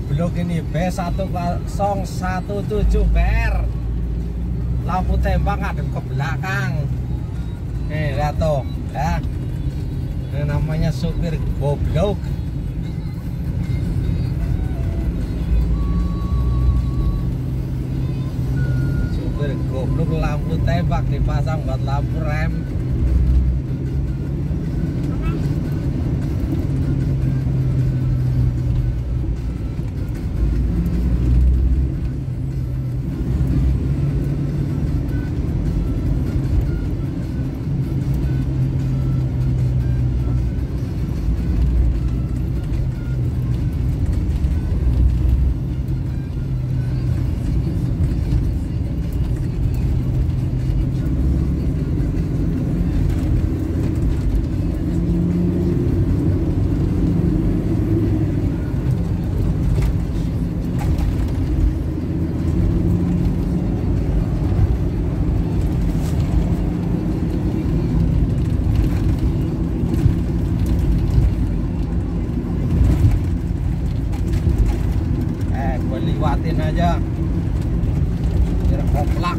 B1017 BR lampu tembak ngadep ke belakang. Nih lihat tuh ya. Ini namanya supir goblok. Supir goblok lampu tembak dipasang buat lampu rem liwatin aja. Biar koplak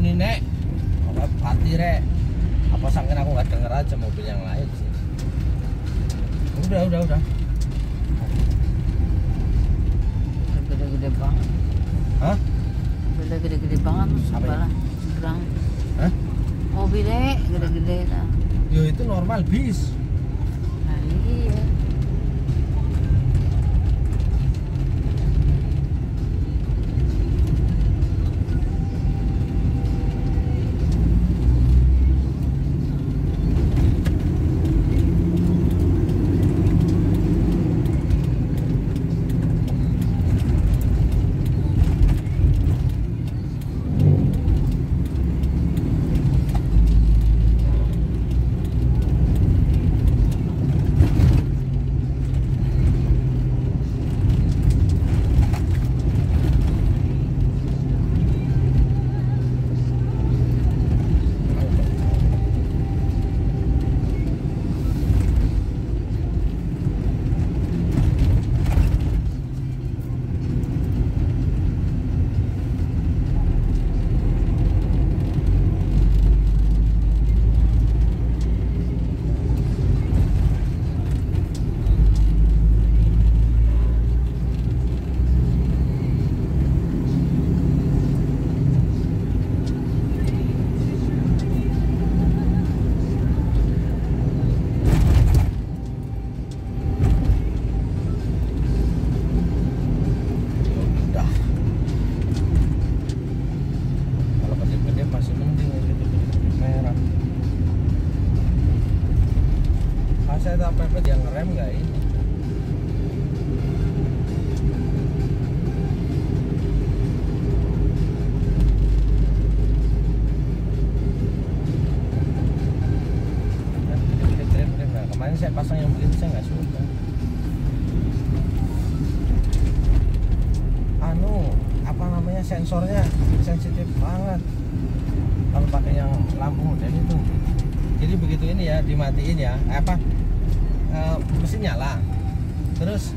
nih nek. Apa pati rek? Apa sangkin aku nggak denger aja mobil yang lain sih. Udah, udah, udah. Gede-gede banget. Hah? Mobilnya gede-gede banget Apa ya? sebelah seberang. Hah? Mobilnya gede-gede lah. Yo itu normal bis. Mepet yang ngerem nggak ini? Kemarin saya pasang yang begitu saya nggak suka. Anu apa namanya sensornya sensitif banget. Kalau pakai yang lampu model itu. Jadi begitu ini ya dimatiin ya. Eh, apa eh, mesin nyala. Terus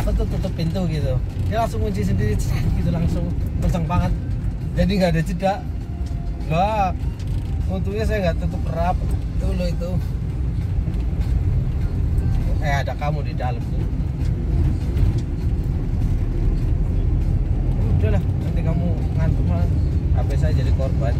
aku tuh tutup pintu gitu. Dia langsung kunci sendiri gitu langsung kencang banget. Jadi nggak ada jeda. Lah untungnya saya nggak tutup rap tuh lo itu. Eh ada kamu di dalam tuh. Udahlah nanti kamu ngantuk mah HP saya jadi korban